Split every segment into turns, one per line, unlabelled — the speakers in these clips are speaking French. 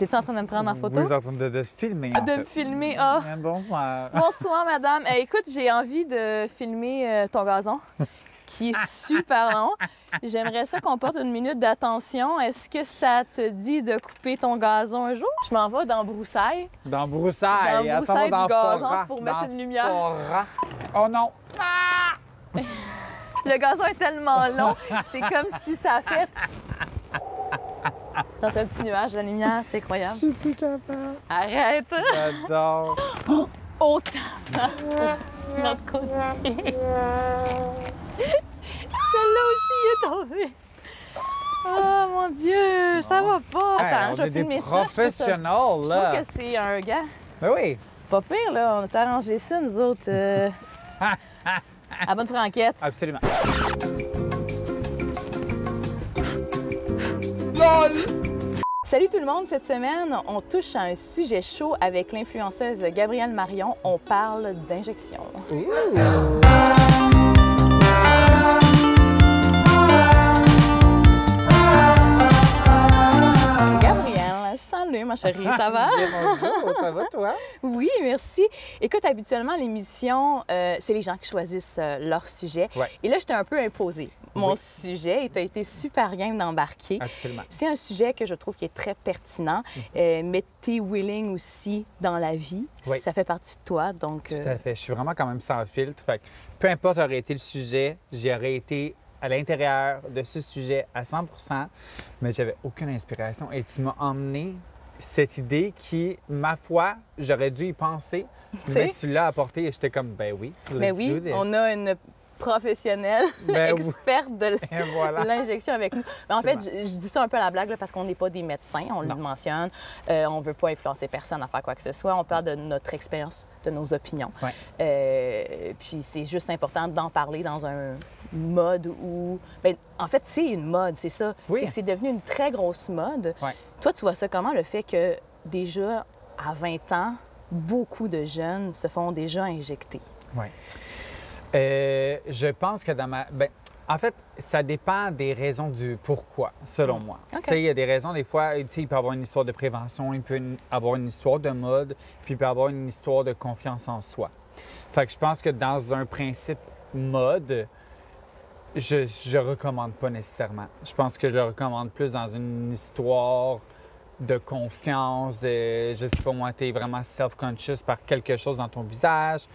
T'es-tu en train de me prendre en photo?
Oui, en train de, de filmer.
De me filmer. Ah!
Bonsoir.
Bonsoir, madame. Eh, écoute, j'ai envie de filmer euh, ton gazon, qui est super long. J'aimerais ça qu'on porte une minute d'attention. Est-ce que ça te dit de couper ton gazon un jour? Je m'en vais dans Broussailles.
Dans Broussailles.
Dans Broussailles du gazon pour mettre
Dans
une lumière.
Oh non!
Le gazon est tellement long, c'est comme si ça fait. Dans un petit nuage de lumière, c'est
Je
incroyable.
suis plus capable.
Arrête!
J'adore.
Autant! L'autre côté. Celle-là aussi est tombée. Oh mon Dieu, ça va pas.
Hey,
Attends,
on
je vais
est des
filmer ça. je
professionnels,
Je
là.
trouve que c'est un gars.
Ben oui.
Pas pire, là. On a arrangé ça, nous autres. euh, À bonne franquette.
Absolument.
Salut tout le monde, cette semaine, on touche à un sujet chaud avec l'influenceuse Gabrielle Marion. On parle d'injection. Chérie, ça va?
Bien, bonjour, ça va toi?
Oui, merci. Écoute, habituellement, l'émission, euh, c'est les gens qui choisissent euh, leur sujet.
Ouais.
Et là, je t'ai un peu imposé mon
Oui.
sujet et tu as été super game d'embarquer.
Absolument.
C'est un sujet que je trouve qui est très pertinent, euh, mais tu es willing aussi dans la vie.
Oui.
Ça fait partie de toi, donc...
Tout à fait. Je suis vraiment quand même sans filtre. Fait que peu importe aurait été le sujet, j'aurais été à l'intérieur de ce sujet à 100% mais j'avais aucune inspiration. Et tu m'as emmené cette idée qui, ma foi, j'aurais dû y penser, mais tu l'as apporté et j'étais comme, ben oui,
Mais
do
oui, on a une professionnelle,
Ben oui.
experte de
voilà.
l'injection avec nous. Mais en fait, je, je dis ça un peu à la blague là, parce qu'on n'est pas des médecins, on le mentionne. Euh, on ne veut pas influencer personne à faire quoi que ce soit. On parle de notre expérience, de nos opinions.
Ouais.
Euh, puis c'est juste important d'en parler dans un mode où... ben, en fait, c'est une mode, c'est ça.
Oui.
C'est devenu une très grosse mode.
Ouais.
Toi, tu vois ça comment, le fait que déjà, à 20 ans, beaucoup de jeunes se font déjà injecter?
Ouais. Euh, je pense que dans ma. Ben, en fait, ça dépend des raisons du pourquoi, selon
Mm.
moi. Il y a des raisons, des fois, tu sais, il peut avoir une histoire de prévention, il peut avoir une histoire de mode, puis il peut avoir une histoire de confiance en soi. Fait que je pense que dans un principe mode, je je recommande pas nécessairement. Je pense que je le recommande plus dans une histoire de confiance, de, je sais pas moi, tu es vraiment self-conscious par quelque chose dans ton visage,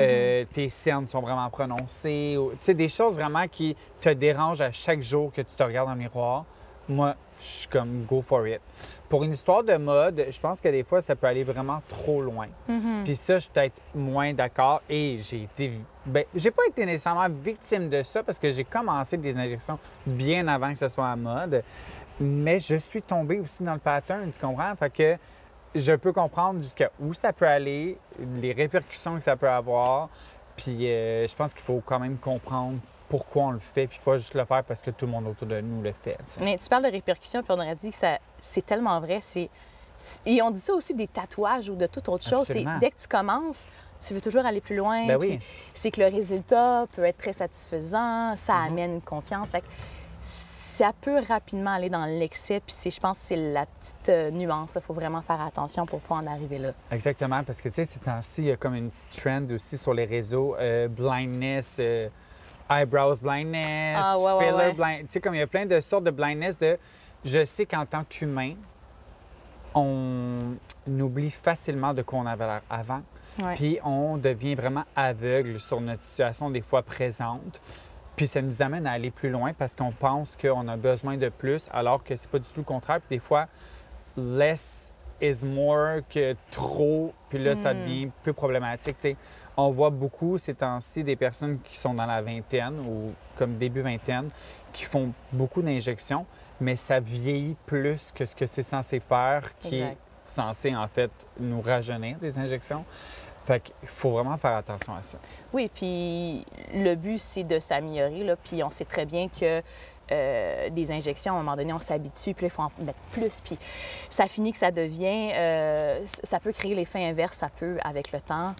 euh, tes cernes sont vraiment prononcées, ou- tu sais, des choses vraiment qui te dérangent à chaque jour que tu te regardes dans le miroir. Moi, je suis comme go for it. Pour une histoire de mode, je pense que des fois, ça peut aller vraiment trop loin. Puis ça, je suis peut-être moins d'accord. Et j'ai été. Ben, j'ai pas été nécessairement victime de ça parce que j'ai commencé des injections bien avant que ce soit à mode. Mais je suis tombée aussi dans le pattern, tu comprends? Fait que je peux comprendre jusqu'à où ça peut aller, les répercussions que ça peut avoir. Puis euh, je pense qu'il faut quand même comprendre pourquoi on le fait, puis pas juste le faire parce que tout le monde autour de nous le fait.
Mais tu parles de répercussions, puis on aurait dit que ça, c'est tellement vrai. C'est, et on dit ça aussi des tatouages ou de toute autre chose. C'est dès que tu commences, tu veux toujours aller plus loin.
Ben oui.
C'est que le résultat peut être très satisfaisant, ça
Mm-hmm.
amène confiance. Fait que ça peut rapidement aller dans l'excès, puis c'est, je pense que c'est la petite euh, nuance. Il faut vraiment faire attention pour pas en arriver là.
Exactement, parce que tu sais, ces temps-ci, il y a comme une petite trend aussi sur les réseaux, euh, blindness, euh, eyebrows blindness,
Ah, ouais, ouais,
filler
ouais.
blind. Tu sais, comme il y a plein de sortes de blindness de. Je sais qu'en tant qu'humain, on oublie facilement de quoi on avait l'air avant. Puis on devient vraiment aveugle sur notre situation des fois présente. Puis ça nous amène à aller plus loin parce qu'on pense qu'on a besoin de plus, alors que c'est pas du tout le contraire. Puis des fois, less is more que trop, puis là, ça devient plus problématique. On voit beaucoup ces temps-ci des personnes qui sont dans la vingtaine ou comme début vingtaine qui font beaucoup d'injections, mais ça vieillit plus que ce que c'est censé faire, qui
Exact.
est censé en fait nous rajeunir des injections. Fait qu'il faut vraiment faire attention à ça.
Oui, puis le but, c'est de s'améliorer. là. Puis on sait très bien que euh, des injections, à un moment donné, on s'habitue, puis il faut en mettre plus. Puis ça finit que ça devient... euh, ça peut créer l'effet inverse, ça peut, avec le temps,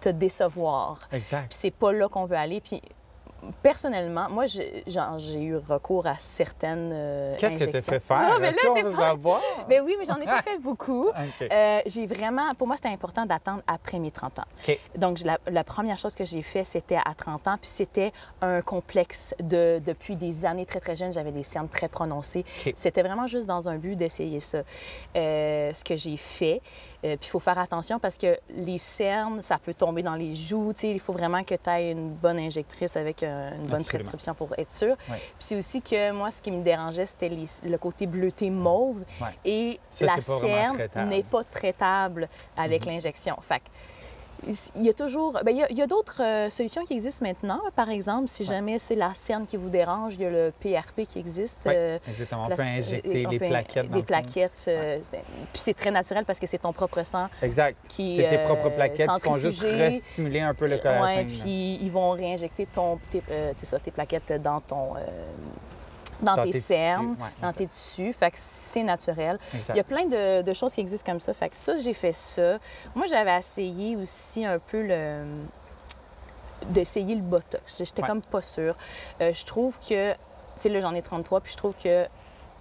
te décevoir.
Exact.
Puis c'est pas là qu'on veut aller. Puis personnellement, moi, j'ai eu recours à certaines euh,
Qu'est-ce que tu
injections.
fait faire?
Ah, mais là, c'est pas-
savoir?
Ben oui, mais j'en ai pas fait beaucoup. Euh, j'ai vraiment, pour moi, c'était important d'attendre après mes 30 ans. Donc, la, la première chose que j'ai fait, c'était à 30 ans, puis c'était un complexe de, depuis des années très, très jeunes, j'avais des cernes très prononcées. C'était vraiment juste dans un but d'essayer ça. Euh, ce que j'ai fait, euh, puis il faut faire attention parce que les cernes, ça peut tomber dans les joues, il faut vraiment que tu aies une bonne injectrice avec euh, une bonne prescription pour être sûr. Puis c'est aussi que moi, ce qui me dérangeait, c'était les- le côté bleuté mauve et
Ça,
la cerne n'est pas traitable avec
Mhm.
l'injection. Fait que, il y a toujours. ben, il y a, d'autres euh, solutions qui existent maintenant. Par exemple, si jamais c'est la cerne qui vous dérange, il y a le PRP qui existe. Euh,
Exactement. On peut injecter
on
les
peut-
plaquettes. dans
Des
le
plaquettes. euh, Puis c'est très naturel parce que c'est ton propre sang
Exact.
qui.
C'est tes
euh,
propres plaquettes qui font juste restimuler un peu le
Oui,
collagène.
puis ils vont réinjecter ton, tes, euh, ça, tes plaquettes dans ton. Dans,
Dans
tes,
tes
cernes,
tissus, ouais,
dans
exact.
tes tissus. Fait que c'est naturel.
Exact.
Il y a plein de, de choses qui existent comme ça. Fait que ça, j'ai fait ça. Moi, j'avais essayé aussi un peu le d'essayer le Botox. J'étais
Ouais.
comme pas sûre. Euh, je trouve que, tu sais, là, j'en ai 33, puis je trouve que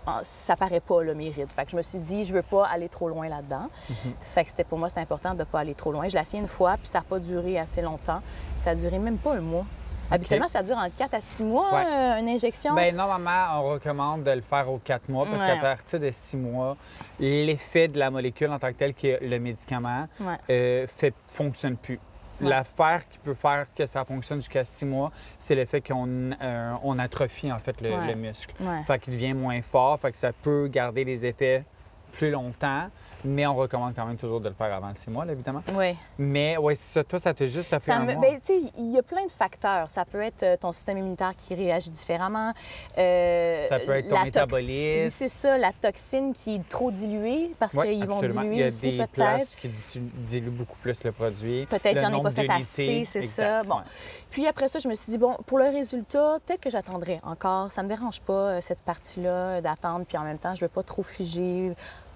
ah, ça paraît pas, là, mes rides. Fait que je me suis dit, je veux pas aller trop loin là-dedans.
Mhm.
Fait que c'était pour moi, c'était important de pas aller trop loin. Je l'ai essayé une fois, puis ça n'a pas duré assez longtemps. Ça a duré même pas un mois. Habituellement, ça dure entre 4 à 6 mois,
Ouais.
euh, une injection?
Bien, normalement, on recommande de le faire aux quatre mois parce
Ouais.
qu'à partir de six mois, l'effet de la molécule en tant que telle, qui est le médicament,
Ouais.
euh, fait, fonctionne plus. L'affaire qui peut faire que ça fonctionne jusqu'à six mois, c'est le fait qu'on euh, on atrophie en fait le, le muscle. Fait qu'il devient moins fort, fait que ça peut garder les effets plus longtemps, mais on recommande quand même toujours de le faire avant le six mois, là, évidemment.
Ouais.
Mais oui, ça. Toi, ça t'a juste fait
Ça
un
me-
mois.
ben, sais, il y a plein de facteurs. Ça peut être euh, ton système immunitaire qui réagit différemment. euh,
Ça peut être ton métabolisme.
Oui, C'est ça, la toxine qui est trop diluée parce
Oui,
qu'ils vont
absolument. Il y
diluer
a
aussi
des places qui diluent beaucoup plus le produit.
Peut-être
Le
j'en ai pas fait assez, c'est ça. Bon.
ouais.
Puis après ça, je me suis dit, bon, pour le résultat, peut-être que j'attendrai encore. Ça me dérange pas, euh, cette partie-là, d'attendre. Puis en même temps, je veux pas trop figer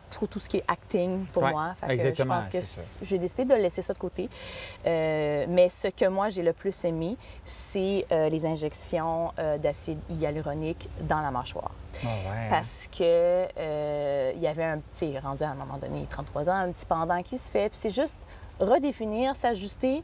trop tout ce qui est acting pour
Ouais,
moi. Fait que
exactement,
je pense que j'ai décidé de laisser ça de côté. Euh, mais ce que moi, j'ai le plus aimé, c'est euh, les injections euh, d'acide hyaluronique dans la mâchoire.
Ah ouais.
Parce que il y avait un petit, rendu à un moment donné, 33 ans, un petit pendant qui se fait. Puis c'est juste redéfinir, s'ajuster,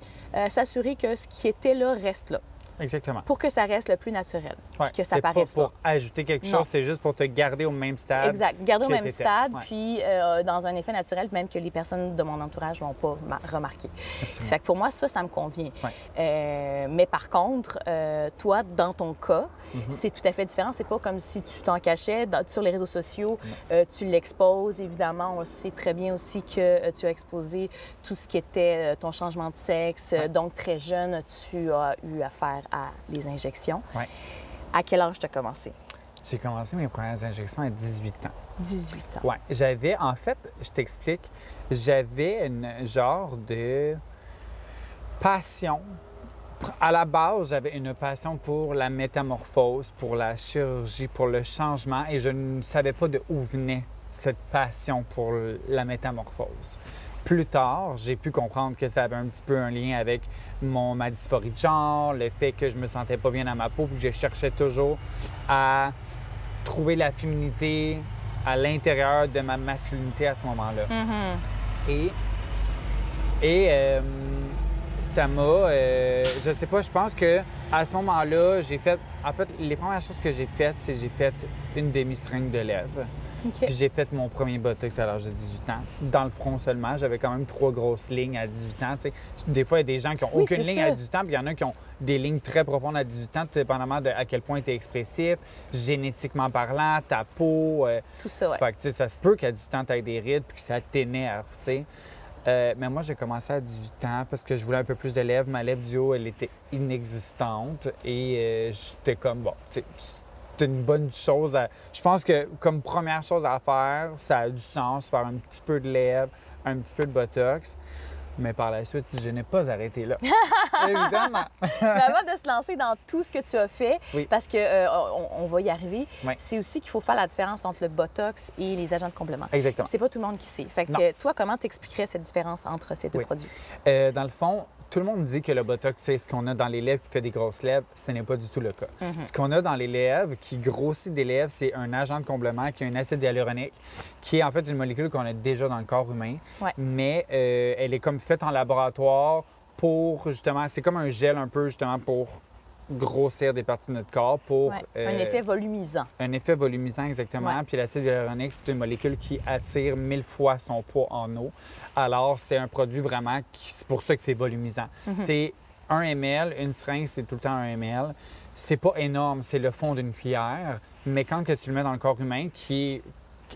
s'assurer que ce qui était là reste là,
Exactement.
pour que ça reste le plus naturel,
Ouais,
que ça
c'est pas
paraisse
pour
pas.
ajouter quelque
Non.
chose, c'est juste pour te garder au même stade.
Exact. Garder au même stade,
Ouais.
puis euh, dans un effet naturel, même que les personnes de mon entourage vont pas ma- remarquer.
Absolument.
Fait que pour moi, ça, ça me convient.
Ouais.
Euh, mais par contre, euh, toi, dans ton cas,
Mhm.
c'est tout à fait différent. C'est pas comme si tu t'en cachais. Dans- sur les réseaux sociaux, tu l'exposes. Évidemment, on sait très bien aussi que tu as exposé tout ce qui était ton changement de sexe. Donc, très jeune, tu as eu affaire à les injections.
Ouais.
À quel âge tu as commencé?
J'ai commencé mes premières injections à 18 ans.
18 ans.
Ouais, j'avais, en fait, je t'explique, j'avais une genre de passion. À la base, j'avais une passion pour la métamorphose, pour la chirurgie, pour le changement, et je ne savais pas de où venait cette passion pour la métamorphose. Plus tard, j'ai pu comprendre que ça avait un petit peu un lien avec mon, ma dysphorie de genre, le fait que je me sentais pas bien dans ma peau, puis que je cherchais toujours à trouver la féminité à l'intérieur de ma masculinité à ce moment-là.
Mhm.
Et, et euh, ça m'a, euh, je sais pas, je pense que à ce moment-là, j'ai fait, en fait, les premières choses que j'ai faites, c'est j'ai fait une demi-string de lèvres. Puis j'ai fait mon premier botox à l'âge de 18 ans, dans le front seulement. J'avais quand même trois grosses lignes à 18 ans. Des fois, il y a des gens qui ont
Oui,
aucune ligne
ça.
à 18 ans, puis il y en a qui ont des lignes très profondes à 18 ans, tout dépendamment de à quel point tu es expressif, génétiquement parlant, ta peau. euh,
Tout ça, ouais.
fait que, ça se peut qu'à 18 ans, tu aies des rides puis que ça t'énerve, tu sais. Euh, mais moi, j'ai commencé à 18 ans parce que je voulais un peu plus de lèvres. Ma lèvre du haut, elle était inexistante et euh, j'étais comme, bon, tu sais, c'est une bonne chose à... Je pense que comme première chose à faire, ça a du sens, faire un petit peu de lèvres, un petit peu de Botox. Mais par la suite, je n'ai pas arrêté là. Évidemment.
Mais avant de se lancer dans tout ce que tu as fait,
Oui.
parce que euh, on, on va y arriver, c'est aussi qu'il faut faire la différence entre le Botox et les agents de complément.
Exactement.
C'est pas tout le monde qui sait. Fait que
Non.
toi, comment t'expliquerais cette différence entre ces deux
Oui.
produits?
Euh, dans le fond, tout le monde dit que le Botox, c'est ce qu'on a dans les lèvres qui fait des grosses lèvres. Ce n'est pas du tout le cas.
Mhm.
Ce qu'on a dans les lèvres qui grossit des lèvres, c'est un agent de comblement qui est un acide hyaluronique, qui est en fait une molécule qu'on a déjà dans le corps humain.
Ouais.
Mais euh, elle est comme faite en laboratoire pour justement, c'est comme un gel un peu justement pour grossir des parties de notre corps pour
Ouais,
euh,
Un effet volumisant.
un effet volumisant exactement.
Ouais.
Puis l'acide hyaluronique, c'est une molécule qui attire mille fois son poids en eau. Alors, c'est un produit vraiment qui, c'est pour ça que c'est volumisant. Sais, 1 ml, une seringue, c'est tout le temps 1 ml. C'est pas énorme, c'est le fond d'une cuillère. Mais quand que tu le mets dans le corps humain, qui est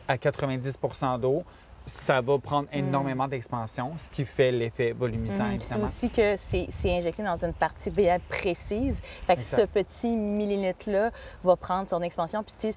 à 90% d'eau, ça va prendre énormément d'expansion, ce qui fait l'effet volumisant.
Puis C'est aussi que c'est injecté dans une partie bien précise. Fait que
Exact.
ce petit millilitre-là va prendre son expansion. Puis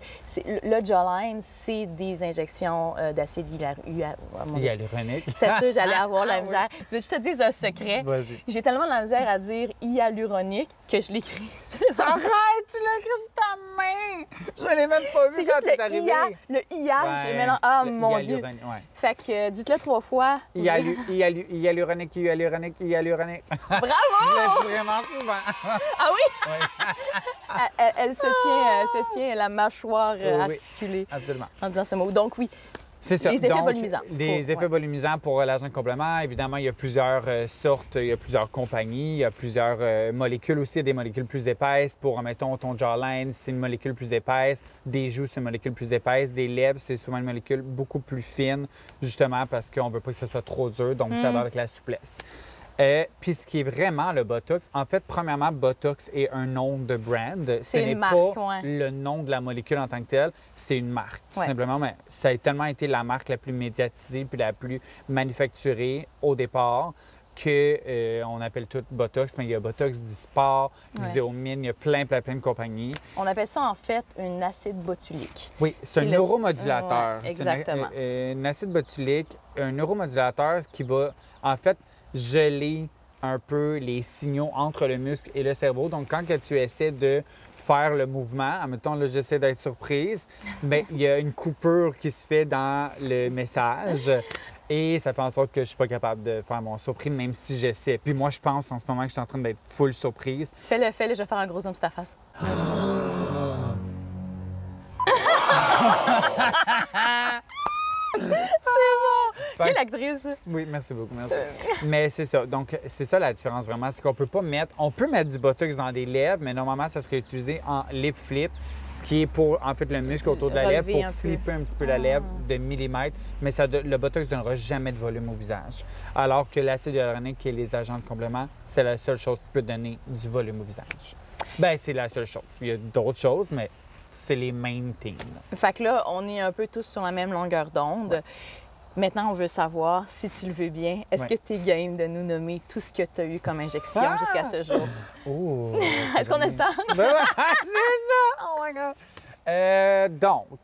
le jawline, c'est des injections euh, d'acide hyaluronique.
Hyaluronique.
C'était ça, j'allais avoir la
Ah
misère. Tu veux que je te dise un secret? J'ai tellement de la misère à dire hyaluronique que je l'écris.
Arrête, tu l'as écrit sur ta main! Je l'ai même pas vu quand t'es
le
arrivé.
IA. Le IA, j'ai
Ouais,
mélangé. Ah,
le
mon Dieu.
ouais.
Fait que euh, dites-le trois fois.
Hyalu- hyalu- Hyaluronique, hyaluronique, hyaluronique.
Bravo!
Je l'ai vraiment souvent.
Ah oui? Elle, elle- elle se tient, elle se tient la mâchoire euh,
Oui, oui.
articulée
Absolument.
en disant ce mot. Donc oui,
C'est ça.
Les effets
Donc,
volumisants.
Les
Pour-
effets
ouais.
volumisants pour l'agent de complément. Évidemment, il y a plusieurs euh, sortes, il y a plusieurs compagnies, il y a plusieurs euh, molécules aussi. Il y a des molécules plus épaisses pour, mettons, ton jawline, c'est une molécule plus épaisse. Des joues, c'est une molécule plus épaisse. Des lèvres, c'est souvent une molécule beaucoup plus fine, justement parce qu'on ne veut pas que ce soit trop dur, donc ça
Mm.
va avec la souplesse. Euh, Puis ce qui est vraiment le Botox, en fait, premièrement, Botox est un nom de brand. Ce
C'est une
n'est pas
ouais.
le nom de la molécule en tant que telle, c'est une marque, tout
Ouais.
simplement. Mais ça a tellement été la marque la plus médiatisée puis la plus manufacturée au départ que euh, on appelle tout Botox, mais il y a Botox Dispar,
Ouais.
Il y a plein, plein, plein de compagnies.
on appelle ça en fait une acide botulique.
Oui, c'est un
le-
neuromodulateur.
Ouais,
un-
exactement.
euh, un acide botulique, un neuromodulateur qui va, en fait, geler un peu les signaux entre le muscle et le cerveau. Donc, quand que tu essaies de faire le mouvement, admettons, là, j'essaie d'être surprise, mais il y a une coupure qui se fait dans le message. Et ça fait en sorte que je suis pas capable de faire mon surpris, même si j'essaie. Puis moi, je pense en ce moment que je suis en train d'être full surprise.
Fais-le, fais-le, je vais faire un gros zoom sur ta face.
Oui, merci beaucoup. Merci. Mais c'est ça. Donc, c'est ça la différence vraiment. C'est qu'on peut pas mettre. On peut mettre du botox dans des lèvres, mais normalement, ça serait utilisé en lip flip, ce qui est pour, en fait, le muscle autour de la lèvre pour
un peu.
flipper un petit peu la lèvre de millimètres. Mais ça, le botox donnera jamais de volume au visage. Alors que l'acide hyaluronique et les agents de complément, c'est la seule chose qui peut donner du volume au visage. Ben, c'est la seule chose. Il y a d'autres choses, mais c'est les main things.
Fait que là, on est un peu tous sur la même longueur d'onde. Maintenant, on veut savoir, si tu le veux bien, est-ce
Ouais.
que tu es game de nous nommer tout ce que tu as eu comme injection
Ah!
jusqu'à ce jour?
Oh!
Est-ce qu'on a le temps?
Ben c'est ça! Oh my God! Euh, donc,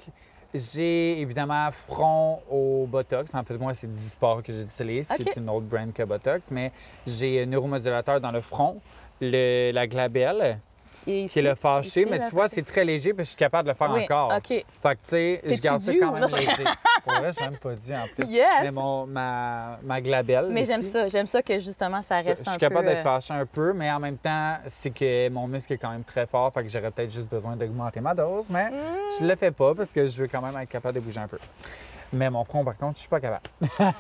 j'ai évidemment front au Botox. En fait, moi, c'est Dispar que j'utilise, qui est une autre brand que Botox. Mais j'ai un neuromodulateur dans le front, le, la glabelle,
Et
qui est le fâché.
ici,
Mais tu vois, c'est très léger, puis je suis capable de le faire
oui,
encore.
OK.
Fait que, tu sais, je garde ça quand même léger. Pour vrai, je même pas dit en plus.
Yes!
Mais mon, ma, ma glabelle.
Mais j'aime ça. J'aime ça que justement, ça reste
je suis capable d'être fâché un peu, mais en même temps, c'est que mon muscle est quand même très fort, fait que j'aurais peut-être juste besoin d'augmenter ma dose, mais je le fais pas parce que je veux quand même être capable de bouger un peu. Mais mon front, par contre, je suis pas capable.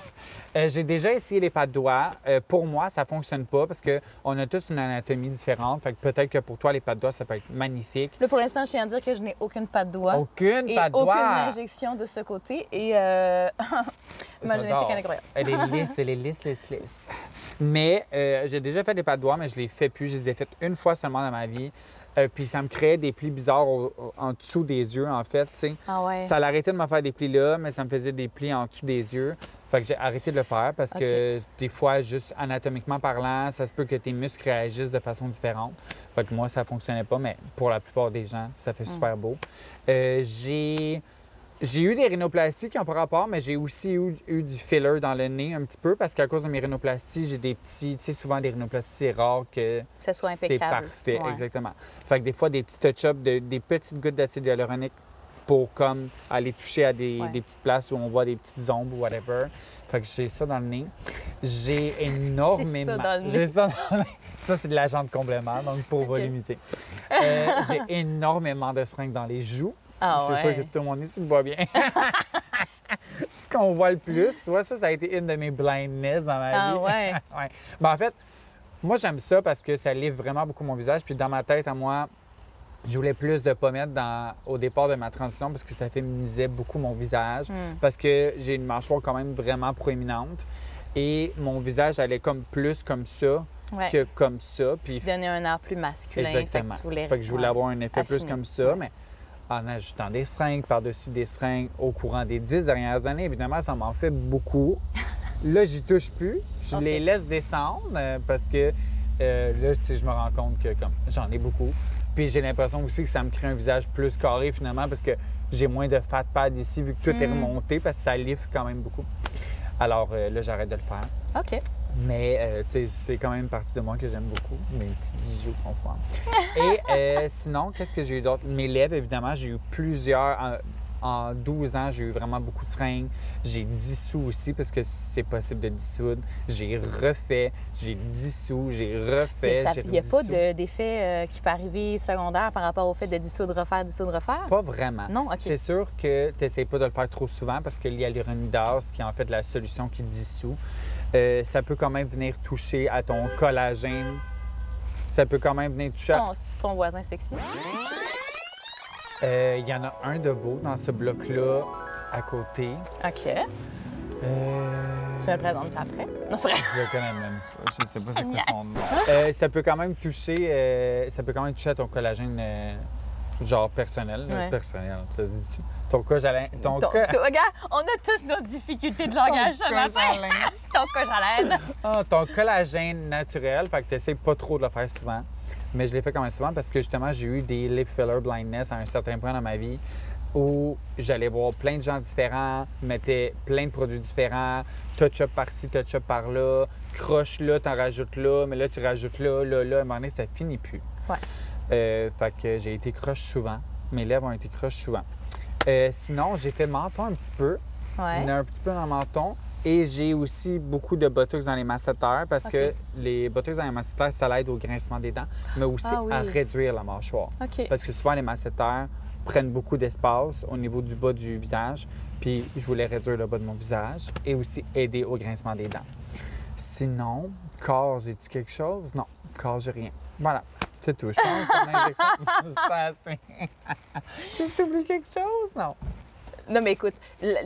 Euh, J'ai déjà essayé les pas de doigts. Euh, pour moi, ça fonctionne pas parce qu'on a tous une anatomie différente. Fait que peut-être que pour toi, les pas de doigts, ça peut être magnifique.
Là, pour l'instant, je tiens à dire que je n'ai aucune patte de doigt.
Aucune pas de
aucune
doigts!
injection de ce côté. Et euh, ma génétique est incroyable.
Elle est lisse, elle est lisse, lisse, lisse. Mais euh, j'ai déjà fait des pas de doigts, mais je les fais plus. Je les ai faites une fois seulement dans ma vie. Euh, puis ça me créait des plis bizarres au- au- en dessous des yeux, en fait.
Ah ouais.
Ça a arrêté de me faire des plis là, mais ça me faisait des plis en dessous des yeux. Fait que j'ai arrêté de le faire parce que des fois, juste anatomiquement parlant, ça se peut que tes muscles réagissent de façon différente. Fait que moi, ça fonctionnait pas, mais pour la plupart des gens, ça fait super beau. Euh, j'ai. J'ai eu des rhinoplasties qui n'ont pas rapport, mais j'ai aussi eu, eu du filler dans le nez un petit peu parce qu'à cause de mes rhinoplasties, j'ai des petits, tu sais, souvent des rhinoplasties, c'est rare que
ce soit
c'est
impeccable.
parfait,
Ouais.
exactement. Fait que des fois, des petits touch-ups, de- des petites gouttes d'acide hyaluronique pour comme aller toucher à des,
Ouais.
des petites places où on voit des petites ombres ou whatever. Fait que j'ai ça dans le nez. J'ai énormément. J'ai ça dans le nez. Ça, c'est de l'agent de complément, donc pour volumiser. Euh, j'ai énormément de seringues dans les joues.
Ah
c'est sûr que tout le monde ici me voit bien. Ce qu'on voit le plus, ouais, ça, ça a été une de mes blindness dans ma
Ah
vie.
ouais.
Ouais. Ben, en fait, moi, j'aime ça parce que ça livre vraiment beaucoup mon visage. Puis dans ma tête, à moi, je voulais plus de pommettes dans, au départ de ma transition parce que ça féminisait beaucoup mon visage.
Hmm.
Parce que j'ai une mâchoire quand même vraiment proéminente. Et mon visage allait comme plus comme ça
Ouais.
que comme ça. Puis
Donner un air plus masculin. fait que
Exactement.
voulais-
Ça fait que je voulais avoir un effet plus comme ça, mais en ajoutant des seringues par-dessus des seringues au courant des dix dernières années, évidemment, ça m'en fait beaucoup. Là, j'y touche plus. Je les laisse descendre euh, parce que euh, là, je me rends compte que comme j'en ai beaucoup. Puis j'ai l'impression aussi que ça me crée un visage plus carré finalement parce que j'ai moins de fat pad ici vu que tout est
Mm.
remonté parce que ça livre quand même beaucoup. Alors euh, là, j'arrête de le faire.
OK.
Mais euh, c'est quand même une partie de moi que j'aime beaucoup, mes petits bijoux qu'on se. Et euh, sinon, qu'est-ce que j'ai eu d'autre? Mes lèvres, évidemment, j'ai eu plusieurs. En, en 12 ans, j'ai eu vraiment beaucoup de seringues. J'ai dissous aussi parce que c'est possible de dissoudre. J'ai refait, j'ai dissous, j'ai refait.
Il n'y a pas de- d'effet euh, qui peut arriver secondaire par rapport au fait de dissoudre, refaire, dissoudre, refaire?
Pas vraiment.
Non? OK.
C'est sûr que tu n'essayes pas de le faire trop souvent parce qu'il y a l'hyaluronidas qui est en fait la solution qui dissout. Euh, ça peut quand même venir toucher à ton collagène. Ça peut quand même venir toucher à...
Ton, c'est ton voisin sexy.
Euh, Il y en a un de beau dans ce bloc-là à côté.
OK.
Euh,
Tu me le présentes après? Non, c'est vrai.
Je le connais même pas. Je sais pas c'est quoi son nom. Euh, ça peut quand même toucher... ça peut quand même toucher à ton collagène genre personnel.
Ouais.
Personnel, ça se dit Ton collagène... Ton,
Ton-
co-
ton- regarde, on a tous nos difficultés de langage ce matin. Ton l'aide.
Ah, ton collagène naturel, fait que tu essaies pas trop de le faire souvent. Mais je l'ai fait quand même souvent parce que justement, j'ai eu des lip filler blindness à un certain point dans ma vie où j'allais voir plein de gens différents, mettais plein de produits différents, touch-up par-ci, touch-up par-là, croche là, t'en rajoutes là, mais là, tu rajoutes là, là, là. À un moment donné, ça finit plus.
Ouais.
Euh, fait que j'ai été croche souvent. Mes lèvres ont été croches souvent. Euh, sinon, j'ai fait menton un petit peu. J'en ai
Ouais.
un petit peu dans le menton. Et j'ai aussi beaucoup de botox dans les masséteurs parce que les botox dans les masséteurs, ça l'aide au grincement des dents, mais aussi
Ah oui.
à réduire la mâchoire.
OK.
Parce que souvent, les masséteurs prennent beaucoup d'espace au niveau du bas du visage. Puis je voulais réduire le bas de mon visage et aussi aider au grincement des dents. Sinon, corps, j'ai dit quelque chose? Non, corps, j'ai rien. Voilà, c'est tout. Je pense injection, c'est assez. J'ai oublié quelque chose? Non.
Non, mais écoute,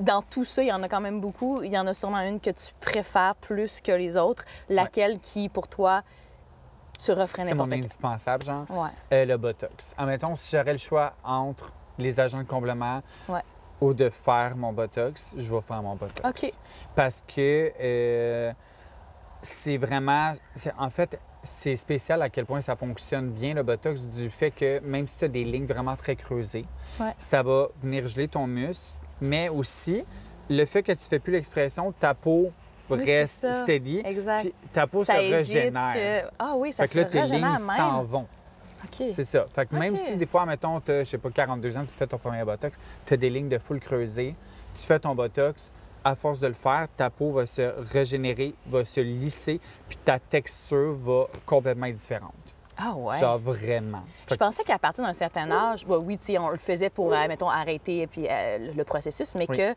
dans tout ça, il y en a quand même beaucoup. Il y en a sûrement une que tu préfères plus que les autres. Laquelle qui, pour toi, tu referais
C'est mon
n'importe
indispensable, genre.
Ouais.
Euh, le Botox. Admettons, si j'aurais le choix entre les agents de comblement
Ouais.
ou de faire mon Botox, je vais faire mon Botox.
OK.
Parce que euh, c'est vraiment... c'est- En fait, c'est spécial à quel point ça fonctionne bien, le Botox, du fait que même si tu as des lignes vraiment très creusées,
Ouais.
ça va venir geler ton muscle, mais aussi le fait que tu fais plus l'expression, ta peau
Oui,
reste steady,
Exact.
puis ta peau
ça
se régénère.
que... Ah oui, ça
Fait que
se
là, tes lignes s'en vont. C'est ça. Fait que même si des fois, mettons, tu je sais pas, 42 ans, tu fais ton premier botox, tu as des lignes de full creusées, tu fais ton botox, à force de le faire, ta peau va se régénérer, va se lisser, puis ta texture va complètement être différente.
Ah ouais.
Genre vraiment. Fait
Je pensais qu'à partir d'un certain âge, bah oui, on le faisait pour, euh, mettons, arrêter puis, euh, le- processus, mais
Oui.
que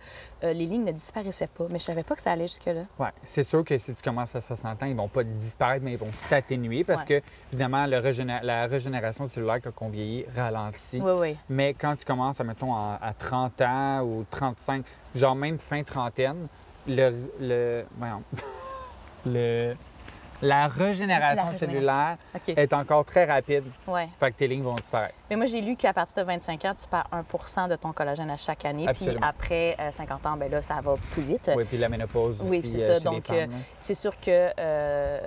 euh, les lignes ne disparaissaient pas. Mais je savais pas que ça allait jusque-là.
Ouais, c'est sûr que si tu commences à 60 ans, ils vont pas disparaître, mais ils vont s'atténuer parce
Ouais.
que, évidemment, le régéné- la régénération cellulaire quand on vieillit ralentit.
Oui, oui.
Mais quand tu commences, à, mettons, à, à 30 ans ou 35, genre même fin trentaine, le, le, voyons, le- la régénération
La régénération.
cellulaire est encore très rapide.
Ouais.
Fait que tes lignes vont disparaître.
Mais moi, j'ai lu qu'à partir de 25 ans, tu perds 1% de ton collagène à chaque année. Puis
Absolument.
après euh, 50 ans, ben là, ça va plus vite.
Oui, puis la ménopause
Oui,
aussi
c'est
euh,
ça.
chez
Donc, euh,
là.
c'est sûr que euh,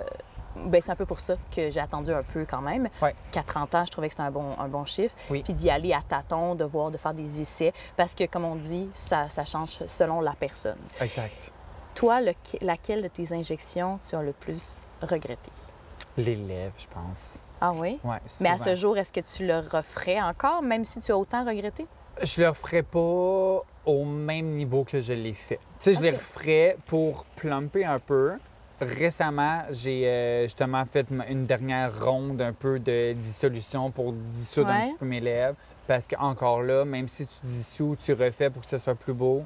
ben, c'est un peu pour ça que j'ai attendu un peu quand même.
Ouais.
Qu'à 30 ans, je trouvais que c'était un bon, un bon chiffre.
Oui.
Puis d'y aller à tâtons, de voir, de faire des essais. Parce que, comme on dit, ça, ça change selon la personne.
Exact.
Toi, le- laquelle de tes injections tu as le plus regretté?
Les lèvres, je pense.
Ah oui?
Ouais,
Mais à ce jour, est-ce que tu le referais encore, même si tu as autant regretté?
Je le referais pas au même niveau que je l'ai fait. Tu sais, je
Ok.
referais pour plumper un peu. Récemment, j'ai euh, justement fait une dernière ronde un peu de dissolution pour dissoudre un petit peu mes lèvres. Parce que encore là, même si tu dissous, tu refais pour que ce soit plus beau,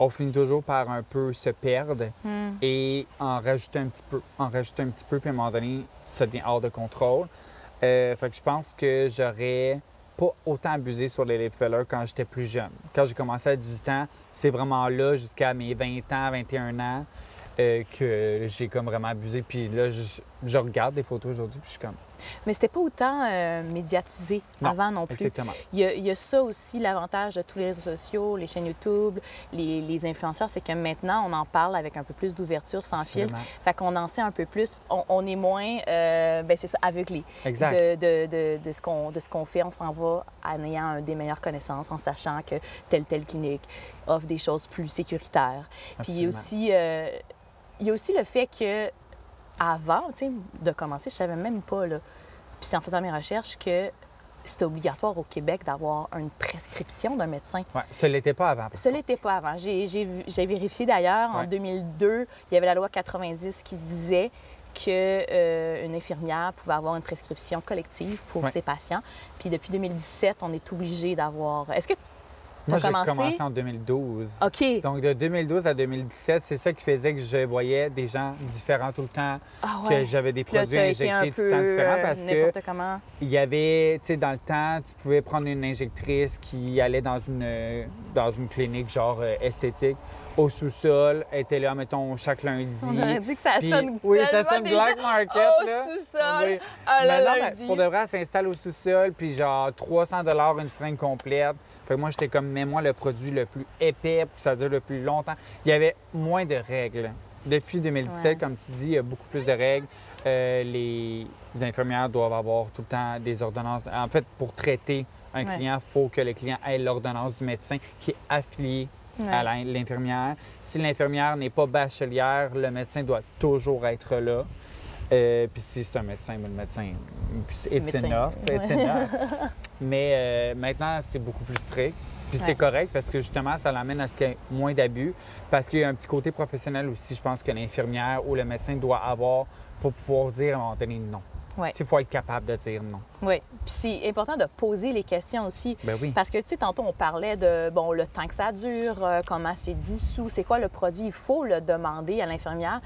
on finit toujours par un peu se perdre
Hmm.
et en rajouter un petit peu, en rajouter un petit peu, puis à un moment donné, ça devient hors de contrôle. Euh, fait que je pense que j'aurais pas autant abusé sur les lip fillers quand j'étais plus jeune. Quand j'ai commencé à 18 ans, c'est vraiment là, jusqu'à mes 20 ans, 21 ans, euh, que j'ai comme vraiment abusé. Puis là, je, je regarde des photos aujourd'hui, puis je suis comme,
Mais c'était pas autant euh, médiatisé
Non,
avant non plus.
exactement.
Il y, a, il y a ça aussi, l'avantage de tous les réseaux sociaux, les chaînes YouTube, les, les influenceurs, c'est que maintenant, on en parle avec un peu plus d'ouverture, sans fil. Fait qu'on en sait un peu plus. On, on est moins, euh, ben c'est ça, aveuglé
Exact.
de, de, de, de ce qu'on de ce qu'on fait. On s'en va en ayant des meilleures connaissances, en sachant que telle, telle clinique offre des choses plus sécuritaires. Puis il y a aussi, euh, il y a aussi le fait que avant, de commencer, je savais même pas, là. Puis c'est en faisant mes recherches que c'était obligatoire au Québec d'avoir une prescription d'un médecin.
Ouais, ça l'était pas avant.
Ce l'était pas avant. J'ai vérifié d'ailleurs, en
Ouais.
2002, il y avait la loi 90 qui disait qu'une infirmière pouvait avoir une prescription collective pour
Ouais.
ses patients. Puis depuis 2017, on est obligé d'avoir... Est-ce que
Moi, j'ai
commencé?
commencé en 2012.
OK.
Donc, de 2012 à 2017, c'est ça qui faisait que je voyais des gens différents tout le temps,
Ah
que
ouais.
j'avais des
là,
produits
un
injectés tout le temps différents
euh,
parce que
comment.
il y avait, tu sais, dans le temps, tu pouvais prendre une injectrice qui allait dans une, euh, dans une clinique genre euh, esthétique au sous-sol, était là, mettons, chaque lundi.
On aurait dit que ça
Puis-
sonne
oui, ça sonne black market,
au
là.
sous-sol,
Oui.
à la
non, pour de vrai, elle s'installe au sous-sol, puis genre 300 une seringue complète. Fait que moi, j'étais comme, mets-moi le produit le plus épais pour que ça dure le plus longtemps. Il y avait moins de règles. Depuis 2017,
Ouais.
comme tu dis, il y a beaucoup plus de règles. Euh, les infirmières doivent avoir tout le temps des ordonnances. En fait, pour traiter un
Ouais.
client, il faut que le client ait l'ordonnance du médecin qui est affilié
Ouais.
à l'infirmière. Si l'infirmière n'est pas bachelière, le médecin doit toujours être là. Euh, puis si c'est un médecin, ben, le médecin, it's enough, it's
ouais.
enough. Mais euh, maintenant, c'est beaucoup plus strict. Puis
Ouais.
c'est correct parce que justement, ça l'amène à ce qu'il y ait moins d'abus. Parce qu'il y a un petit côté professionnel aussi, je pense que l'infirmière ou le médecin doit avoir pour pouvoir dire à un moment donné non.
Ouais.
Il faut être capable de dire non.
Oui. Puis c'est important de poser les questions aussi.
Ben oui.
Parce que, tu sais, tantôt, on parlait de, bon, le temps que ça dure, euh, comment c'est dissous, c'est quoi le produit. Il faut le demander à l'infirmière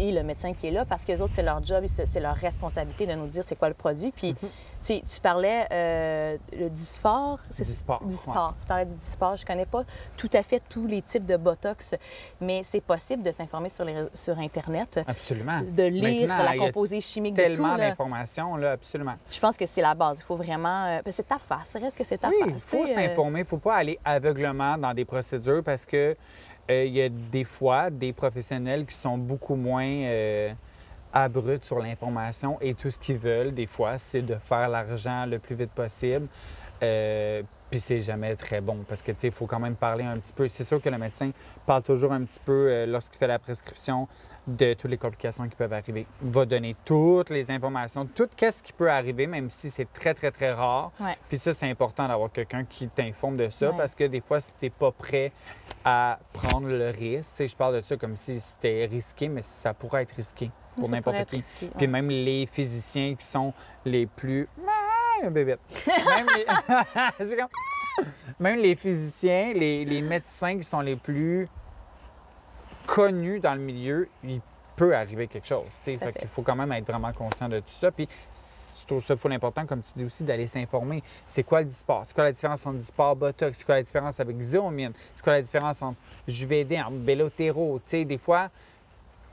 et le médecin qui est là parce que les autres, c'est leur job c'est leur responsabilité de nous dire c'est quoi le produit. Puis, tu sais, tu parlais euh, le Dysport. c'est?
Dysport,
Dysport. Tu parlais du Dysport. Je connais pas tout à fait tous les types de Botox, mais c'est possible de s'informer sur, les, sur Internet,
Absolument.
de lire
Maintenant,
la
il
composée chimique de tout.
Tellement d'informations, là, absolument.
Je pense que c'est la base. Il faut vraiment... euh, c'est ta face. Reste que c'est ta
Oui, il
face.
faut
tu sais, euh,
s'informer. Il ne faut pas aller aveuglement dans des procédures parce que euh, il y a des fois des professionnels qui sont beaucoup moins euh, abrupts sur l'information et tout ce qu'ils veulent, des fois, c'est de faire l'argent le plus vite possible. Euh, puis c'est jamais très bon parce que, tu sais, il faut quand même parler un petit peu. C'est sûr que le médecin parle toujours un petit peu euh, lorsqu'il fait la prescription de toutes les complications qui peuvent arriver. Il va donner toutes les informations, tout ce qui peut arriver, même si c'est très, très, très rare.
Ouais.
Puis ça, c'est important d'avoir quelqu'un qui t'informe de ça
Ouais.
parce que des fois, si tu n'es pas prêt à prendre le risque, tu sais, je parle de ça comme si c'était risqué, mais ça pourrait être risqué pour n'importe qui.
être risqué, ouais.
Puis même les physiciens qui sont les plus. Ah, un bébé. Même les... C'est comme- même les physiciens, les, les médecins qui sont les plus connus dans le milieu, il peut arriver quelque chose. Fait qu'il faut quand même être vraiment conscient de tout ça. Puis je trouve ça full important, comme tu dis aussi, d'aller s'informer. C'est quoi le disport? C'est quoi la différence entre disport Botox? C'est quoi la différence avec Xeomin? C'est quoi la différence entre? Tu sais, des fois,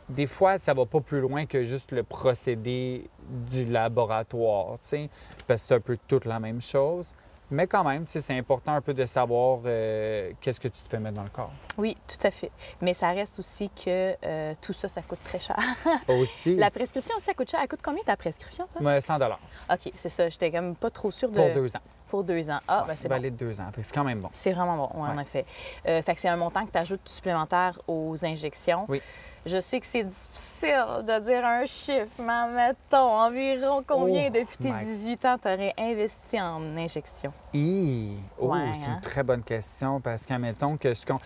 des fois, ça va pas plus loin que juste le procédé du laboratoire, tu sais, parce que c'est un peu toute la même chose. Mais quand même, c'est important un peu de savoir euh, qu'est-ce que tu te fais mettre dans le corps.
Oui, tout à fait. Mais ça reste aussi que euh, tout ça, ça coûte très cher.
Aussi,
la prescription aussi, ça coûte cher. Elle coûte combien ta prescription, toi?
Ouais, 100
OK, c'est ça. J'étais quand même pas trop sûre de...
pour deux ans.
Pour deux ans. Ah,
Ouais,
ben c'est
valide
bon.
deux ans. C'est quand même bon.
C'est vraiment bon, ouais, en effet. Euh, fait que c'est un montant que tu ajoutes supplémentaire aux injections.
Oui.
Je sais que c'est difficile de dire un chiffre, mais mettons environ combien
Oh
depuis tes
my-
18 ans tu aurais investi en injection?
Hi! Oh,
Ouais,
c'est
hein?
une très bonne question parce qu'admettons que je compte.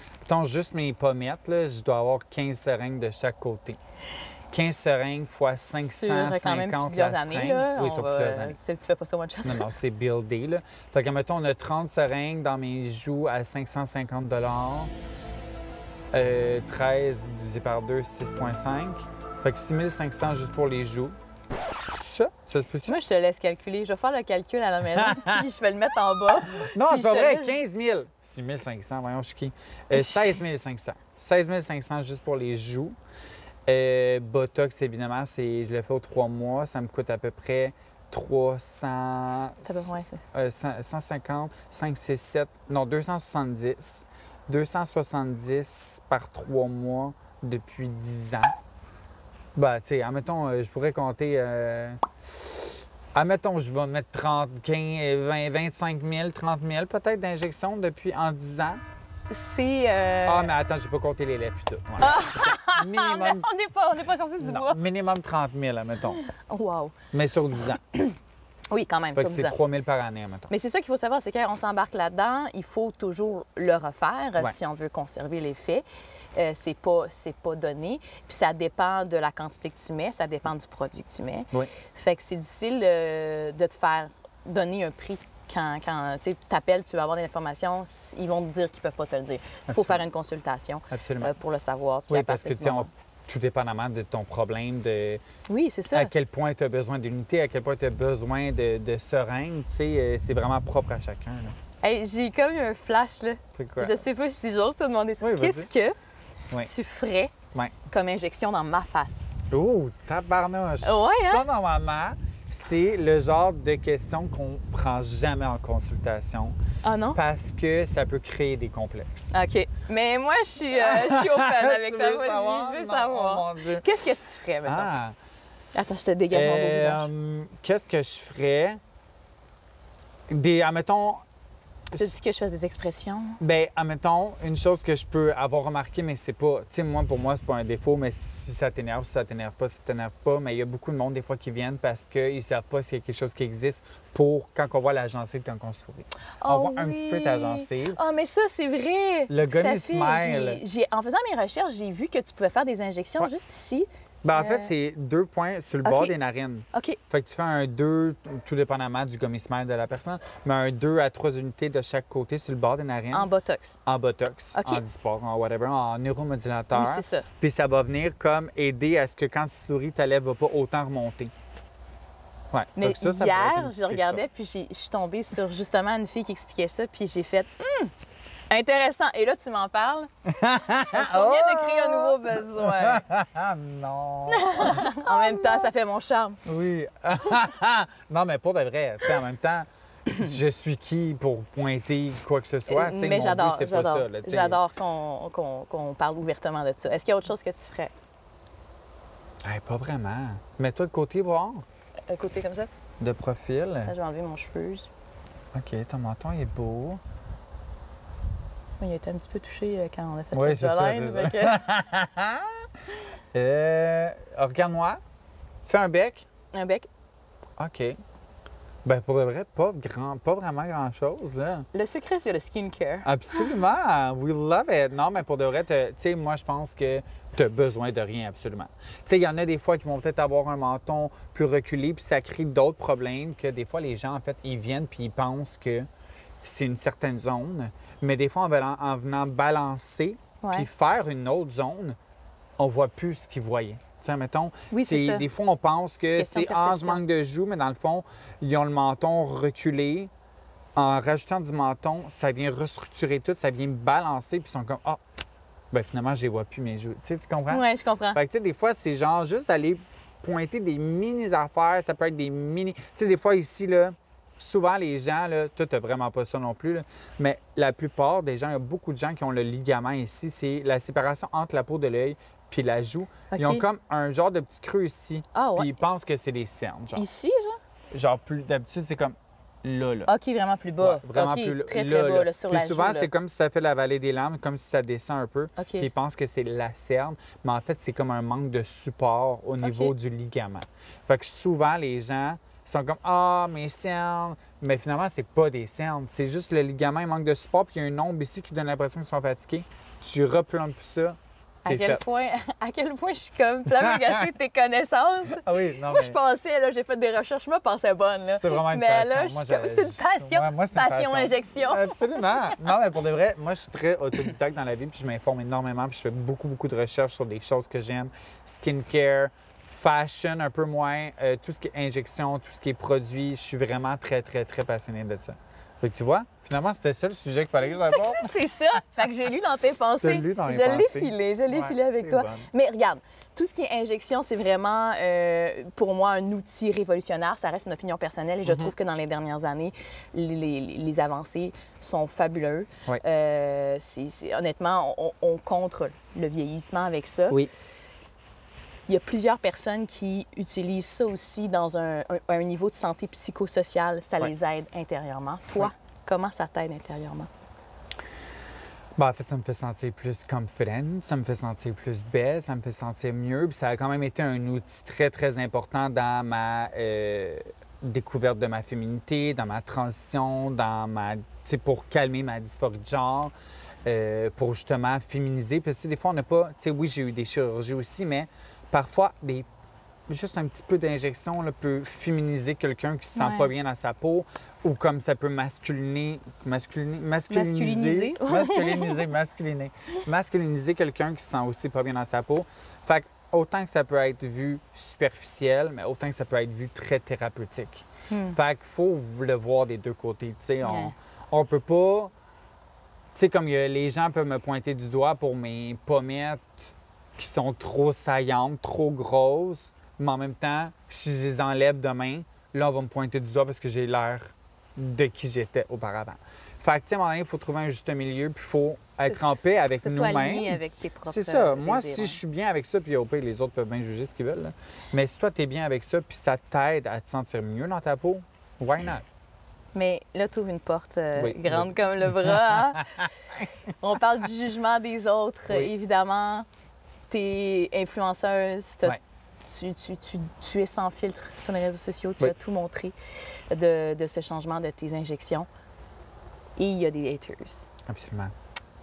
Juste mes pommettes, là, je dois avoir 15 seringues de chaque côté. 15 seringues fois
sur
550
quand même
la
plusieurs années. Là,
Oui, sur
va-
plusieurs années.
Tu fais pas ça shot.
Non, non, c'est buildé. Là. Fait que, mettons, on a 30 seringues dans mes joues à 550 euh, 13 divisé par 2, 6,5. Fait que 6500 juste pour les joues. C'est ça? Ça se peut-tu?
Moi, je te laisse calculer. Je vais faire le calcul à la maison, puis je vais le mettre en bas.
Non, c'est pas vrai.
laisse.
15 000. 6 500, voyons, je suis qui? Euh, 16 500. 16 500 juste pour les joues. Euh, Botox, évidemment, c'est, je l'ai fait aux trois mois. Ça me coûte à peu près 300...
Ça peut ouais, ça.
Euh, 100 150, 5, 6, 7, non, 270. 270 par trois mois depuis 10 ans. Ben, tu sais, admettons, euh, je pourrais compter. Euh... Admettons, je vais mettre 30, 15, 20, 25 000, 30 000 peut-être d'injections depuis en 10 ans.
C'est. euh,
Ah, mais attends, j'ai pas compté les lèvres et tout. Ouais. minimum,
On n'est pas, on pas sorti du
non,
bois.
minimum 30 000, admettons.
Wow.
Mais sur 10 ans.
Oui, quand même,
Fait que
10
c'est
ans.
3 000 par année, admettons.
Mais c'est ça qu'il faut savoir, c'est qu'on s'embarque là-dedans, il faut toujours le refaire euh,
Ouais.
si on veut conserver l'effet. Euh, c'est pas c'est pas donné. Puis ça dépend de la quantité que tu mets, ça dépend du produit que tu mets.
Oui.
Fait que c'est difficile euh, de te faire donner un prix. Quand, quand tu t'appelles, tu veux avoir des informations, ils vont te dire qu'ils peuvent pas te le dire. Il faut
Absolument.
faire une consultation
Absolument.
euh, pour le savoir. Puis
oui, parce que,
moment-
tout dépendamment de ton problème, de
Oui, c'est ça.
à quel point tu as besoin d'unité, à quel point tu as besoin de, de tu sais, euh, c'est vraiment propre à chacun.
Hey, J'ai comme eu un flash, là.
C'est quoi?
Je sais pas si j'ose te demander ça.
Oui.
Qu'est-ce que
Oui.
tu ferais comme injection dans ma face?
Oh, tabarnouche!
Ouais, hein?
Ça, normalement, c'est le genre de questions qu'on prend jamais en consultation
Ah non?
parce que ça peut créer des complexes.
OK. Mais moi, je suis, euh, je suis open avec toi.
savoir?
je veux
Non,
savoir.
Oh mon Dieu.
Qu'est-ce que tu ferais, maintenant?
Ah,
Attends, je te dégage mon beau visage.
euh, qu'est-ce que je ferais? Des, admettons,
Tu dis que je fasse des expressions?
Ben, admettons, une chose que je peux avoir remarqué, mais c'est pas. Tu sais, moi, pour moi, c'est pas un défaut, mais si ça t'énerve, si ça t'énerve pas, ça t'énerve pas. Mais il y a beaucoup de monde, des fois, qui viennent parce qu'ils savent pas s'il y a quelque chose qui existe pour quand on voit la gencive, quand on sourit. on
Oh
voit un petit peu ta gencive.
Ah, mais ça, c'est vrai.
Le gummy
fait.
smile.
J'ai- en faisant mes recherches, j'ai vu que tu pouvais faire des injections
Ouais.
juste ici.
Ben, en
Euh,
fait, c'est deux points sur le bord des narines.
OK.
Fait que tu fais un 2, tout dépendamment du smile de la personne, mais un 2 à 3 unités de chaque côté sur le bord des narines.
En botox.
en botox, en disport, en whatever, en neuromodulateur.
Oui, c'est ça.
Puis ça va venir comme aider à ce que quand tu souris, ta lèvre va pas autant remonter. Ouais.
Mais
ça, ça
hier, je regardais, puis je suis tombée sur justement une fille qui expliquait ça, puis j'ai fait Hum, intéressant. Et là, tu m'en parles. Est-ce qu'on vient de créer un nouveau besoin?
Ah non!
En même temps, ça fait mon charme.
oui. non, mais pour de vrai, tu sais, en même temps, je suis qui pour pointer quoi que ce soit?
Euh, Mais j'adore,
but, c'est pas
j'adore. qu'on parle ouvertement de ça. Est-ce qu'il y a autre chose que tu ferais?
Hey, pas vraiment. Mets-toi de côté, voir.
Un côté comme ça?
De profil.
Là, je vais enlever mon cheveu.
OK, ton menton est beau.
Il a été un petit peu touché euh, quand on a fait
Oui,
le
c'est ça,
fait
Euh, Regarde-moi. Fais un bec.
Un bec.
OK. Ben pour de vrai, pas, grand, pas vraiment grand-chose, là.
Le secret, c'est le skincare.
Absolument. We love it. Non, mais pour de vrai, tu sais, moi, je pense que tu as besoin de rien, absolument. Tu sais, il y en a des fois qui vont peut-être avoir un menton plus reculé, puis ça crée d'autres problèmes que des fois, les gens, en fait, ils viennent puis ils pensent que c'est une certaine zone. Mais des fois, en, venant- en venant balancer puis faire une autre zone, on voit plus ce qu'ils voyaient. Mettons,
Oui, c'est
des fois, on pense que c'est ah, je manque de joues, mais dans le fond, ils ont le menton reculé. En rajoutant du menton, ça vient restructurer tout, ça vient balancer, puis ils sont comme Ah, ben finalement, je les vois plus mes joues. Tu sais, tu comprends?
Oui, je comprends.
Fait que, tu sais, des fois, c'est genre juste d'aller pointer des mini-affaires, ça peut être des mini. Tu sais, des fois, ici, là, souvent, les gens, là, toi, t'as vraiment pas ça non plus, là, mais la plupart des gens, il y a beaucoup de gens qui ont le ligament ici, c'est la séparation entre la peau de l'œil puis la joue. Ils ont comme un genre de petit creux ici,
Ah
puis
ouais.
ils pensent que c'est des cernes, genre.
Ici, genre?
Genre, plus d'habitude, c'est comme là, là.
OK, vraiment plus bas.
Ouais, vraiment plus là-
très, très
là,
bas,
là.
sur
Puis
la
souvent, c'est comme si ça fait la vallée des larmes, comme si ça descend un peu. Puis ils pensent que c'est la cerne, mais en fait, c'est comme un manque de support au niveau du ligament. Fait que souvent, les gens sont comme Ah, mes cernes. Mais finalement, c'est pas des cernes. C'est juste le ligament, il manque de support, puis il y a une ombre ici qui donne l'impression qu'ils sont fatigués. Tu replombes ça,
À quel, point, à quel point je suis comme flabbergastée de tes connaissances?
Ah oui, non,
Moi, je pensais, là, j'ai fait des recherches, je me pensais bonne, là.
C'est vraiment une
Mais
passion.
là, je
Moi,
suis comme-
j'ai-
c'est une passion.
Ouais, moi, c'est une
Passion
passion.
injection.
Absolument. Non, mais pour de vrai, moi, je suis très autodidacte dans la vie, puis je m'informe énormément, puis je fais beaucoup, beaucoup de recherches sur des choses que j'aime. Skincare, fashion, un peu moins, euh, tout ce qui est injection, tout ce qui est produit. Je suis vraiment très, très, très passionné de ça. Fait que tu vois, finalement, c'était ça le sujet qu'il fallait que je.
C'est ça. Fait que j'ai lu dans tes pensées.
lu dans mes
je l'ai filé, je l'ai
Ouais,
filé avec toi.
bonne.
Mais regarde, tout ce qui est injection, c'est vraiment, euh, pour moi, un outil révolutionnaire. Ça reste une opinion personnelle et je
Mhm.
trouve que dans les dernières années, les, les- les avancées sont fabuleuses. Euh, honnêtement, on, on contre le vieillissement avec ça.
Oui.
Il y a plusieurs personnes qui utilisent ça aussi dans un, un- un niveau de santé psychosociale. Ça
Ouais.
les aide intérieurement. Toi, comment ça t'aide intérieurement?
Ben, en fait, ça me fait sentir plus confident, ça me fait sentir plus belle, ça me fait sentir mieux. Puis ça a quand même été un outil très, très important dans ma euh, découverte de ma féminité, dans ma transition, dans ma. Pour calmer ma dysphorie de genre, euh, pour justement féminiser. Parce que des fois, on n'a pas. Tu sais, oui, j'ai eu des chirurgies aussi, mais parfois, des juste un petit peu d'injection peut féminiser quelqu'un qui se sent
Ouais.
pas bien dans sa peau ou comme ça peut masculiner, masculiner,
Masculiniser.
masculiniser, masculiner, masculiniser quelqu'un qui se sent aussi pas bien dans sa peau. Fait autant que ça peut être vu superficiel, mais autant que ça peut être vu très thérapeutique.
Hmm.
Fait qu'il faut le voir des deux côtés. On,
Ouais.
on peut pas. Tu sais, comme les gens peuvent me pointer du doigt pour mes pommettes qui sont trop saillantes, trop grosses, mais en même temps, si je les enlève demain, là, on va me pointer du doigt parce que j'ai l'air de qui j'étais auparavant. Fait que, tu sais, à un moment donné, il faut trouver un juste milieu, puis il faut être en paix avec nous-mêmes. C'est ça.
euh,
Moi,
désirs,
si
ouais.
je suis bien avec ça, puis au pire, les autres peuvent bien juger ce qu'ils veulent. là. Mais si toi, tu es bien avec ça, puis ça t'aide à te sentir mieux dans ta peau, why not?
Mais là, tu ouvres une porte euh,
Oui,
grande comme le bras. hein. On parle du jugement des autres.
Oui.
Évidemment, tu es influenceuse,
Ouais.
tu, tu- tu- tu es sans filtre sur les réseaux sociaux, tu
Oui.
as tout montré de, de ce changement de tes injections. Et il y a des haters.
Absolument.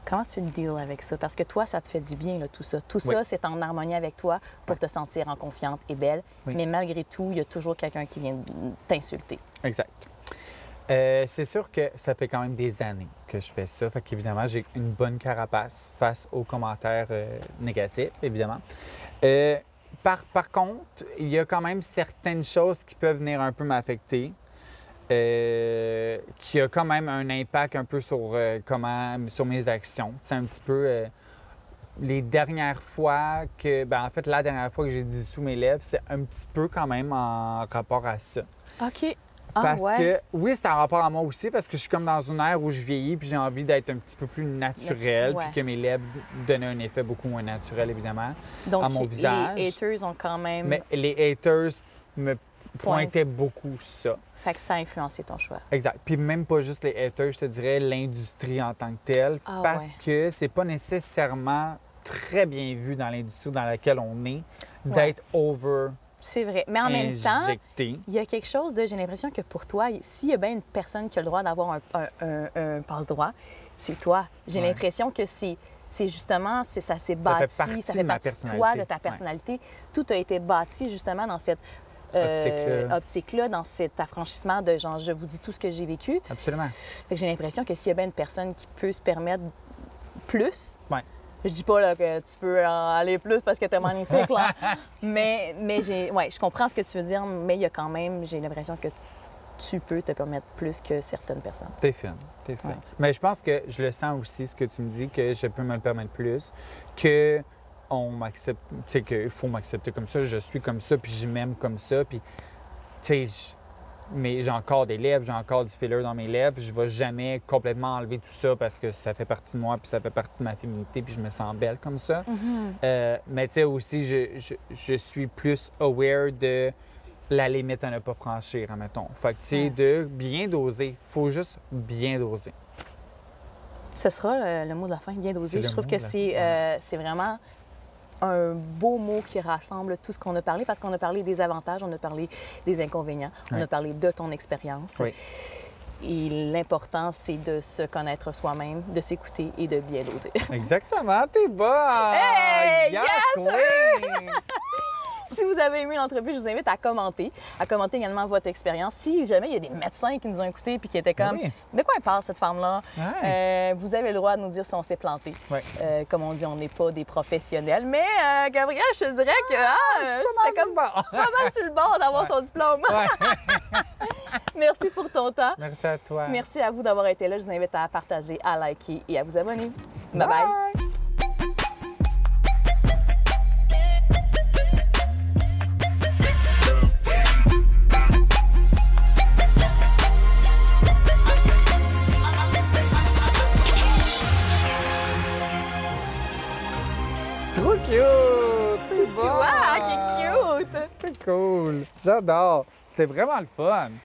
Comment tu deals avec ça? Parce que toi, ça te fait du bien, là, tout ça. Tout
Oui.
ça, c'est en harmonie avec toi pour te sentir en confiante et belle.
Oui.
Mais malgré tout, il y a toujours quelqu'un qui vient t'insulter.
Exact. Euh, c'est sûr que ça fait quand même des années que je fais ça. Fait qu'évidemment, j'ai une bonne carapace face aux commentaires euh, négatifs, évidemment. Euh, par, contre, il y a quand même certaines choses qui peuvent venir un peu m'affecter. qui a quand même un impact un peu sur comment sur mes actions. C'est un petit peu les dernières fois que ben en fait la dernière fois que j'ai dissous mes lèvres, c'est un petit peu quand même en rapport à ça.
OK. Ah,
Parce
ouais.
que, oui, c'est en rapport à moi aussi, parce que je suis comme dans une ère où je vieillis, puis j'ai envie d'être un petit peu plus naturel,
ouais.
puis que mes lèvres donnent un effet beaucoup moins naturel, évidemment.
Donc,
à mon
les
visage.
haters ont quand même.
Mais les haters me pointaient beaucoup ça.
Fait que ça a influencé ton choix.
Exact. Puis même pas juste les haters, je te dirais l'industrie en tant que telle,
Ah,
parce
ouais.
que c'est pas nécessairement très bien vu dans l'industrie dans laquelle on est d'être over
C'est vrai. Mais en même temps, il y a quelque chose de. J'ai l'impression que pour toi, s'il y a bien une personne qui a le droit d'avoir un, un- un- un passe-droit, c'est toi. J'ai
Ouais.
l'impression que c'est. C'est justement, c'est ça s'est
Ça fait
bâti,
partie
ça
de
fait partie de toi,
personnalité.
de ta
Ouais.
personnalité. Tout a été bâti justement dans cette euh,
Optique-là.
optique-là, dans cet affranchissement de genre, je vous dis tout ce que j'ai vécu.
Absolument.
J'ai l'impression que s'il y a bien une personne qui peut se permettre plus,
Ouais.
Je dis pas là, que tu peux en aller plus parce que t'es magnifique, là. mais mais j'ai, ouais, je comprends ce que tu veux dire, mais il y a quand même, j'ai l'impression que tu peux te permettre plus que certaines personnes.
T'es fine, t'es fine.
Ouais.
Mais je pense que je le sens aussi, ce que tu me dis, que je peux me le permettre plus, que on m'accepte, tu sais, qu'il faut m'accepter comme ça, je suis comme ça, puis je m'aime comme ça, puis, tu sais, je- mais j'ai encore des lèvres, j'ai encore du filler dans mes lèvres, je vais jamais complètement enlever tout ça parce que ça fait partie de moi, puis ça fait partie de ma féminité, puis je me sens belle comme ça. Euh, mais tu sais aussi, je, je- je suis plus aware de la limite à ne pas franchir, admettons. Fait que, tu sais, de bien doser. faut juste bien doser.
Ce sera le, mot de la fin, bien
le
Je trouve que c'est euh, c'est vraiment un beau mot qui rassemble tout ce qu'on a parlé parce qu'on a parlé des avantages, on a parlé des inconvénients, on a parlé de ton expérience.
Oui.
Et l'important, c'est de se connaître soi-même, de s'écouter et de bien doser.
Exactement, t'es bonne!
Hey,
Yes,
yes! si vous avez aimé l'entrevue, je vous invite à commenter, à commenter également votre expérience. Si jamais il y a des médecins qui nous ont écoutés puis qui étaient comme
Oui.
de quoi elle parle cette femme-là,
Ouais.
Euh, vous avez le droit de nous dire si on s'est planté.
Ouais.
Euh, comme on dit, on n'est pas des professionnels. Mais euh, Gabriel, je te dirais que ah, c'était comme
sur le bord.
pas mal sur le bord d'avoir son diplôme. Merci pour ton temps.
Merci à toi.
Merci à vous d'avoir été là. Je vous invite à partager, à liker et à vous abonner. bye. bye.
Cool! J'adore! C'était vraiment le fun!